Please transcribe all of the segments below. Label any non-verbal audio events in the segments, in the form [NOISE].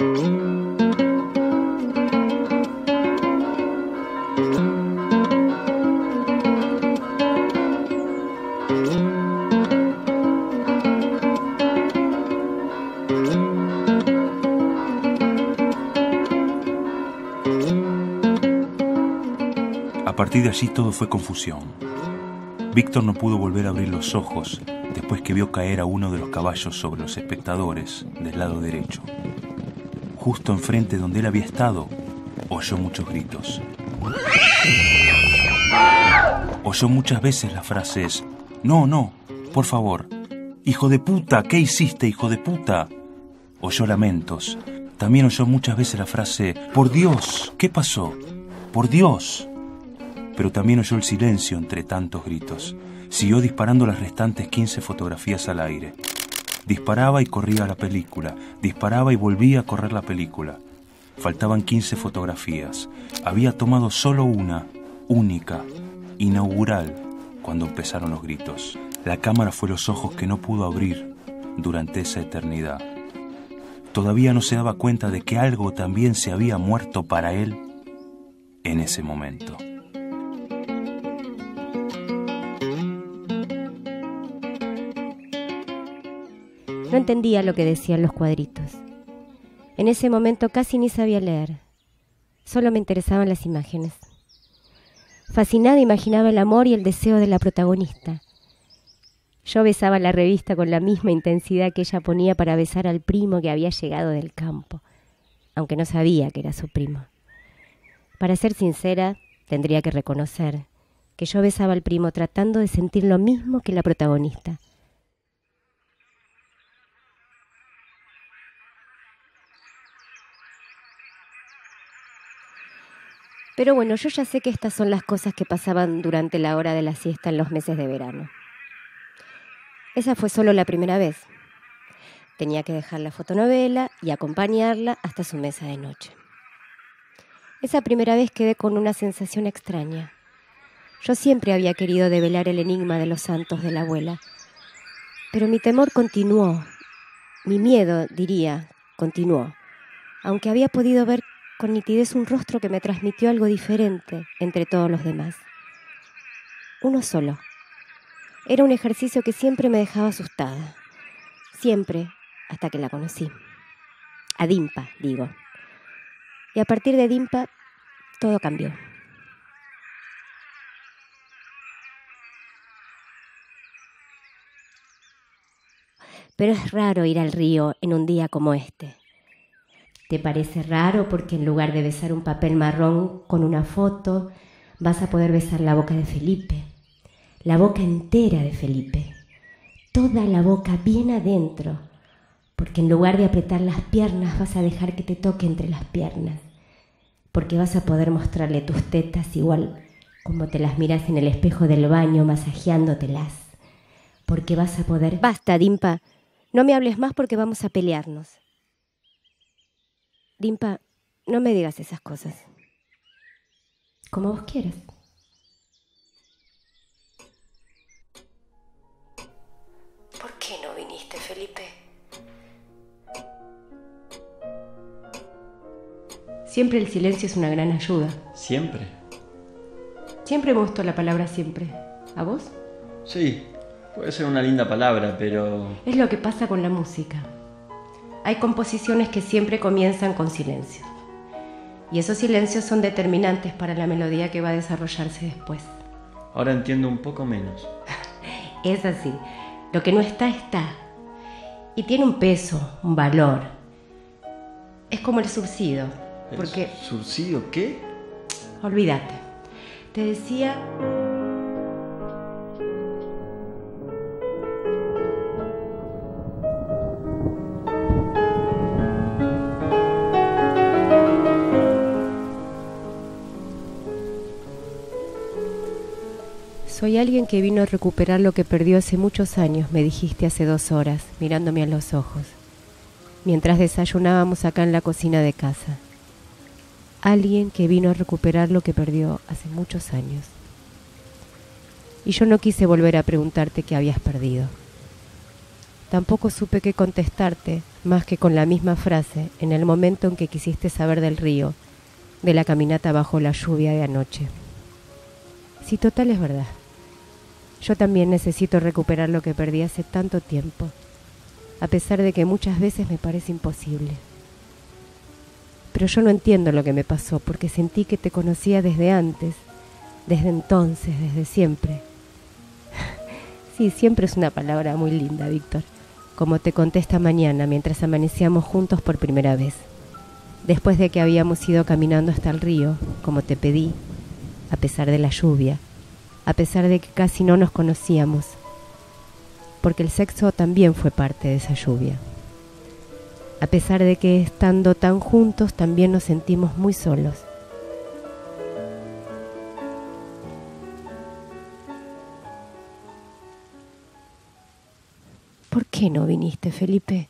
A partir de allí todo fue confusión. Víctor no pudo volver a abrir los ojos después que vio caer a uno de los caballos sobre los espectadores del lado derecho. Justo enfrente donde él había estado, oyó muchos gritos. Oyó muchas veces las frases, no, no, por favor, hijo de puta, ¿qué hiciste, hijo de puta? Oyó lamentos. También oyó muchas veces la frase, por Dios, ¿qué pasó? Por Dios. Pero también oyó el silencio entre tantos gritos. Siguió disparando las restantes 15 fotografías al aire. Disparaba y corría la película, disparaba y volvía a correr la película. Faltaban 15 fotografías. Había tomado solo una, única, inaugural, cuando empezaron los gritos. La cámara fue los ojos que no pudo abrir durante esa eternidad. Todavía no se daba cuenta de que algo también se había muerto para él en ese momento. No entendía lo que decían los cuadritos. En ese momento casi ni sabía leer. Solo me interesaban las imágenes. Fascinada imaginaba el amor y el deseo de la protagonista. Yo besaba la revista con la misma intensidad que ella ponía para besar al primo que había llegado del campo, aunque no sabía que era su primo. Para ser sincera, tendría que reconocer que yo besaba al primo tratando de sentir lo mismo que la protagonista Pero bueno, yo ya sé que estas son las cosas que pasaban durante la hora de la siesta en los meses de verano. Esa fue solo la primera vez. Tenía que dejar la fotonovela y acompañarla hasta su mesa de noche. Esa primera vez quedé con una sensación extraña. Yo siempre había querido develar el enigma de los santos de la abuela, pero mi temor continuó, mi miedo, diría, continuó, aunque había podido ver con nitidez un rostro que me transmitió algo diferente entre todos los demás. Uno solo. Era un ejercicio que siempre me dejaba asustada. Siempre, hasta que la conocí. A Dimpa, digo. Y a partir de Dimpa, todo cambió. Pero es raro ir al río en un día como este. ¿Te parece raro porque en lugar de besar un papel marrón con una foto, vas a poder besar la boca de Felipe? La boca entera de Felipe. Toda la boca bien adentro. Porque en lugar de apretar las piernas vas a dejar que te toque entre las piernas. Porque vas a poder mostrarle tus tetas igual como te las miras en el espejo del baño masajeándotelas. Porque vas a poder... Basta, Dimpa. No me hables más porque vamos a pelearnos. Dimpa, no me digas esas cosas. Como vos quieras. ¿Por qué no viniste, Felipe? Siempre el silencio es una gran ayuda. ¿Siempre? Siempre me gustó la palabra siempre. ¿A vos? Sí, puede ser una linda palabra, pero... Es lo que pasa con la música. Hay composiciones que siempre comienzan con silencio. Y esos silencios son determinantes para la melodía que va a desarrollarse después. Ahora entiendo un poco menos. [LAUGHS] es así. Lo que no está, está. Y tiene un peso, un valor. Es como el subsidio. Porque... ¿El ¿Subsidio qué? Olvídate. Te decía Soy alguien que vino a recuperar lo que perdió hace muchos años, me dijiste hace dos horas, mirándome a los ojos, mientras desayunábamos acá en la cocina de casa. Alguien que vino a recuperar lo que perdió hace muchos años. Y yo no quise volver a preguntarte qué habías perdido. Tampoco supe qué contestarte, más que con la misma frase, en el momento en que quisiste saber del río, de la caminata bajo la lluvia de anoche. Si total es verdad. Yo también necesito recuperar lo que perdí hace tanto tiempo, a pesar de que muchas veces me parece imposible. Pero yo no entiendo lo que me pasó, porque sentí que te conocía desde antes, desde entonces, desde siempre. [LAUGHS] sí, siempre es una palabra muy linda, Víctor como te conté esta mañana mientras amanecíamos juntos por primera vez. Después de que habíamos ido caminando hasta el río, como te pedí, a pesar de la lluvia, a pesar de que casi no nos conocíamos, porque el sexo también fue parte de esa lluvia. A pesar de que estando tan juntos también nos sentimos muy solos. ¿Por qué no viniste, Felipe?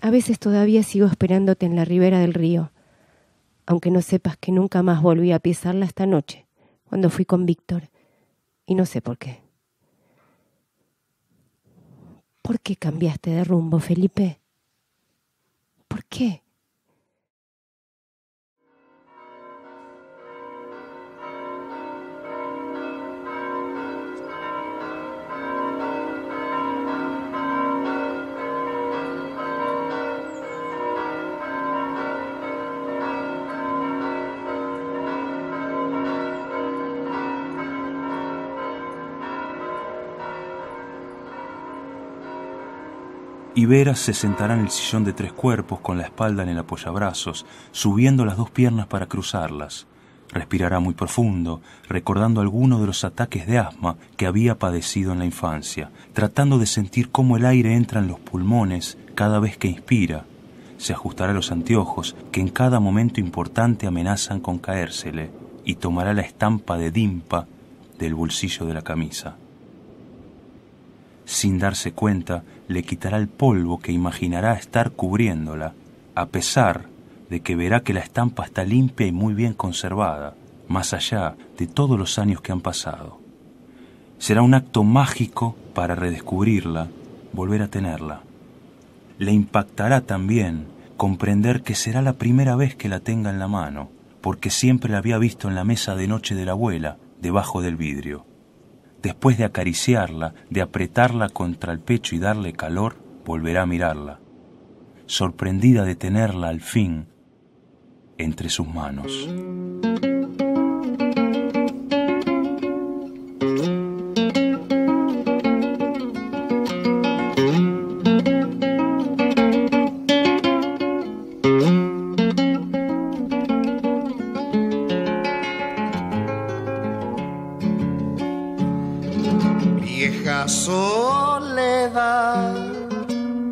A veces todavía sigo esperándote en la ribera del río, aunque no sepas que nunca más volví a pisarla esta noche, cuando fui con Víctor, y no sé por qué. ¿Por qué cambiaste de rumbo, Felipe? ¿Por qué? Y se sentará en el sillón de tres cuerpos con la espalda en el apoyabrazos, subiendo las dos piernas para cruzarlas. Respirará muy profundo, recordando alguno de los ataques de asma que había padecido en la infancia, tratando de sentir cómo el aire entra en los pulmones cada vez que inspira. Se ajustará los anteojos que en cada momento importante amenazan con caérsele y tomará la estampa de Dimpa del bolsillo de la camisa sin darse cuenta, le quitará el polvo que imaginará estar cubriéndola, a pesar de que verá que la estampa está limpia y muy bien conservada, más allá de todos los años que han pasado. Será un acto mágico para redescubrirla, volver a tenerla. Le impactará también comprender que será la primera vez que la tenga en la mano, porque siempre la había visto en la mesa de noche de la abuela, debajo del vidrio. Después de acariciarla, de apretarla contra el pecho y darle calor, volverá a mirarla, sorprendida de tenerla al fin entre sus manos.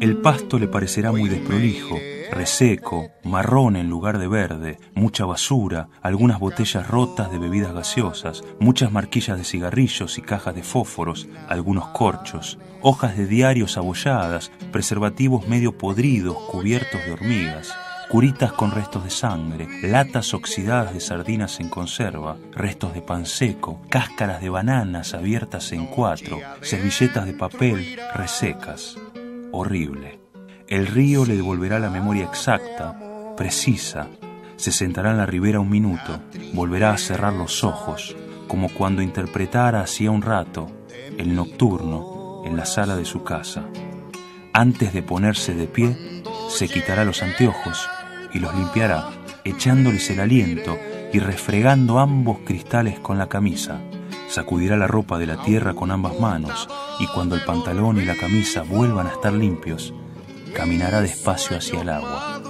El pasto le parecerá muy desprolijo, reseco, marrón en lugar de verde, mucha basura, algunas botellas rotas de bebidas gaseosas, muchas marquillas de cigarrillos y cajas de fósforos, algunos corchos, hojas de diarios abolladas, preservativos medio podridos cubiertos de hormigas, curitas con restos de sangre, latas oxidadas de sardinas en conserva, restos de pan seco, cáscaras de bananas abiertas en cuatro, servilletas de papel resecas. Horrible. El río le devolverá la memoria exacta, precisa. Se sentará en la ribera un minuto, volverá a cerrar los ojos, como cuando interpretara hacía un rato el nocturno en la sala de su casa. Antes de ponerse de pie, se quitará los anteojos y los limpiará, echándoles el aliento y refregando ambos cristales con la camisa. Sacudirá la ropa de la tierra con ambas manos y cuando el pantalón y la camisa vuelvan a estar limpios, caminará despacio hacia el agua.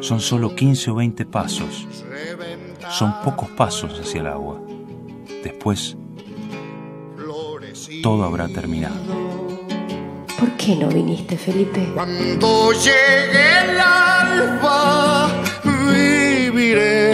Son solo 15 o 20 pasos. Son pocos pasos hacia el agua. Después, todo habrá terminado. ¿Por qué no viniste, Felipe? Cuando llegue el alba, viviré.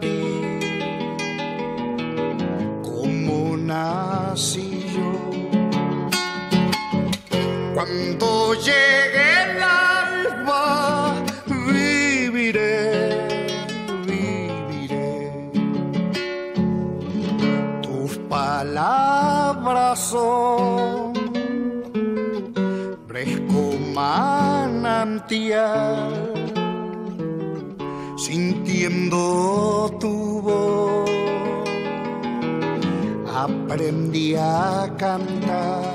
Ti, como nací yo. Cuando llegue el alba, viviré, viviré. Tus palabras son fresco manantial, sintiendo tu voz, aprendí a cantar.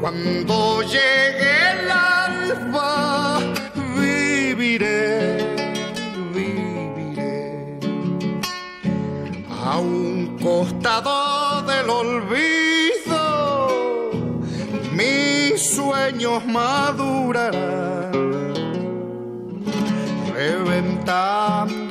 Cuando llegue el alba, viviré, viviré a un costado del olvido. Mis sueños madurarán, reventando en